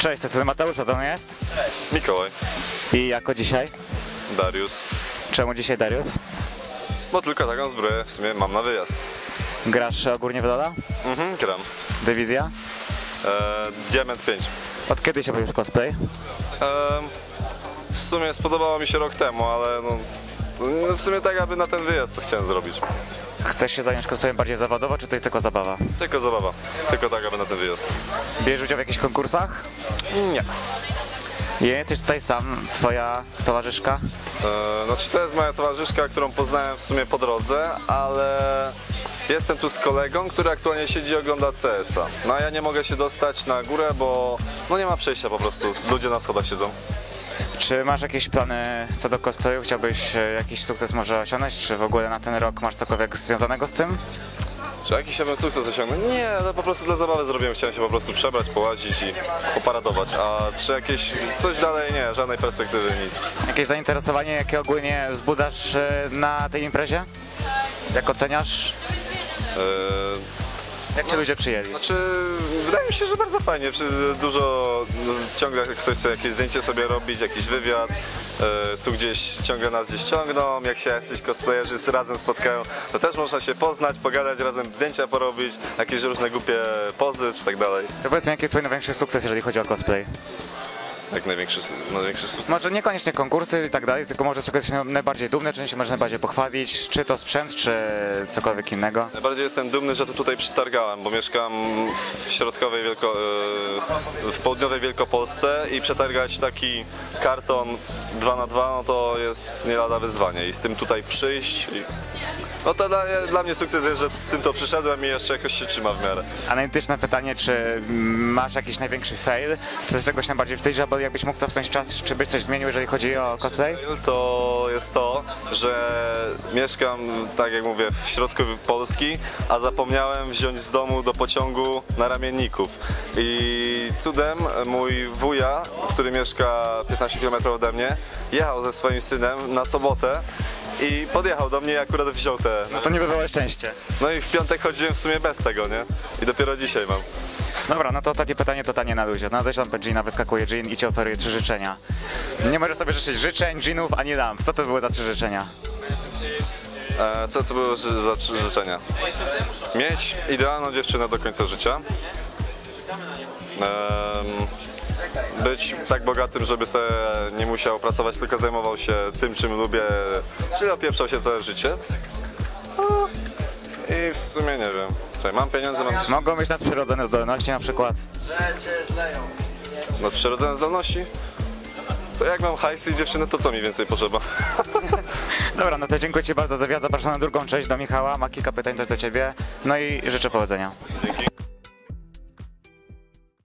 Cześć, to Mateusz, a to jest? Mikołaj, I jako dzisiaj? Darius. Czemu dzisiaj Darius? Bo tylko taką zbroję w sumie mam na wyjazd. Grasz ogólnie w Lola? Mhm, gram. Dywizja? E, Diament 5. Od kiedy się bawisz w cosplay? E, w sumie spodobało mi się rok temu, ale no, no w sumie tak aby na ten wyjazd to chciałem zrobić. Chcesz się zająć cosplayem bardziej zawodowo, czy to jest tylko zabawa? Tylko zabawa. Tylko tak aby na ten wyjazd. Bierzesz udział w jakichś konkursach? Nie. I jesteś tutaj sam, twoja towarzyszka? E, znaczy to jest moja towarzyszka, którą poznałem w sumie po drodze, ale jestem tu z kolegą, który aktualnie siedzi i ogląda CS-a. No a ja nie mogę się dostać na górę, bo no nie ma przejścia po prostu. Ludzie na schodach siedzą. Czy masz jakieś plany co do cosplayu? Chciałbyś e, jakiś sukces może osiągnąć? Czy w ogóle na ten rok masz cokolwiek związanego z tym? Czy jakiś chciałbym sukces osiągnąć? Nie, ale po prostu dla zabawy zrobiłem. Chciałem się po prostu przebrać, połazić i poparadować. A czy jakieś coś dalej? Nie, żadnej perspektywy, nic. Jakieś zainteresowanie, jakie ogólnie wzbudzasz e, na tej imprezie? Jak oceniasz? Eee, Jak cię ludzie przyjęli? Znaczy, wydaje mi się, że bardzo fajnie. Dużo, no, ciągle ktoś chce jakieś zdjęcie sobie robić, jakiś wywiad. E, tu gdzieś ciągle nas gdzieś ciągną. Jak się jacyś cosplayerzy razem spotkają, to też można się poznać, pogadać, razem zdjęcia porobić, jakieś różne głupie pozy czy tak dalej. To powiedz mi, jaki jest twój największy sukces, jeżeli chodzi o cosplay? Jak największy, największy sukces. Może niekoniecznie konkursy i tak dalej, tylko może czegoś się najbardziej dumny, czym się możesz najbardziej pochwalić, czy to sprzęt, czy cokolwiek innego. Najbardziej jestem dumny, że to tutaj przytargałem, bo mieszkam w środkowej Wielko... e, w południowej Wielkopolsce i przetargać taki karton 2 na 2 no to jest nie lada wyzwanie i z tym tutaj przyjść i... no to dla, dla mnie sukces jest, że z tym to przyszedłem i jeszcze jakoś się trzyma w miarę. Analityczne pytanie, czy masz jakiś największy fail? Coś czegoś najbardziej wstydzi, jakbyś mógł cofnąć czas, czy byś coś zmienił, jeżeli chodzi o cosplay? To jest to, że mieszkam, tak jak mówię, w środku Polski, a zapomniałem wziąć z domu do pociągu na ramienników. I cudem mój wuja, który mieszka 15 km ode mnie, jechał ze swoim synem na sobotę i podjechał do mnie i akurat wziął te. No to niebywałe szczęście. No i w piątek chodziłem w sumie bez tego, nie? I dopiero dzisiaj mam. Dobra, no to ostatnie pytanie totalnie na luzie. Znalazłeś lampę Gina, wyskakuje Jean i ci oferuje trzy życzenia. Nie możesz sobie życzyć życzeń, Jeanów, ani lamp. Co to były za trzy życzenia? E, co to były za trzy życzenia? Mieć idealną dziewczynę do końca życia. Em, być tak bogatym, żeby sobie nie musiał pracować, tylko zajmował się tym, czym lubię, czyli opieprzał się całe życie. No, I w sumie nie wiem. Słuchaj, mam pieniądze, mam Mogą być nadprzyrodzone zdolności na przykład. nadprzyrodzone zdolności. To jak mam hajsy i dziewczynę, to co mi więcej potrzeba? Dobra, no to dziękuję Ci bardzo za wywiad. Zapraszam na drugą część do Michała. Ma kilka pytań też do Ciebie. No i życzę powodzenia. Dzięki.